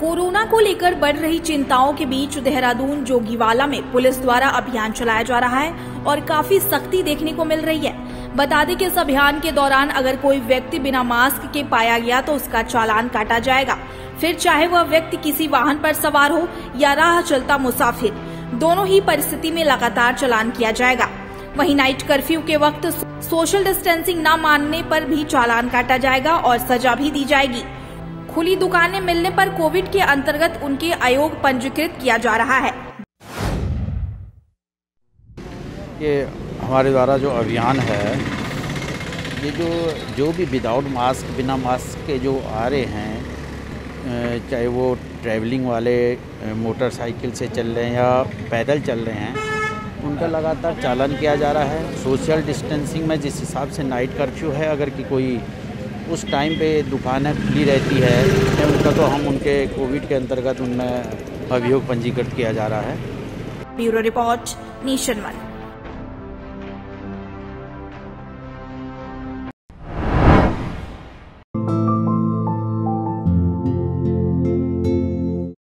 Corona को लेकर बढ़ रही चिंताओं के बीच देहरादून जोगीवाला में पुलिस द्वारा अभियान चलाया जा रहा है और काफ़ी सख्ती देखने को मिल रही है। बता दें कि इस अभियान के दौरान अगर कोई व्यक्ति बिना मास्क के पाया गया तो उसका चालान काटा जाएगा। फिर चाहे वह व्यक्ति किसी वाहन पर सवार हो या राह चलता मुसाफिर, दोनों ही परिस्थिति में लगातार चलान किया जाएगा। वहीं नाइट कर्फ्यू के वक्त सोशल डिस्टेंसिंग न मानने पर भी चालान काटा जाएगा और सजा भी दी जाएगी। खुली दुकानें मिलने पर कोविड के अंतर्गत उनके आयोग पंजीकृत किया जा रहा है। ये हमारे द्वारा जो अभियान है, ये जो जो भी विदाउट मास्क बिना मास्क के जो आ रहे हैं चाहे वो ट्रैवलिंग वाले मोटरसाइकिल से चल रहे हैं या पैदल चल रहे हैं, उनका लगातार चालन किया जा रहा है। सोशल डिस्टेंसिंग में जिस हिसाब से नाइट कर्फ्यू है, अगर कि कोई उस टाइम पे दुकानें खुली रहती है तो उनका तो हम उनके कोविड के अंतर्गत उनमें अभियोग पंजीकृत किया जा रहा है। Bureau report, nation one.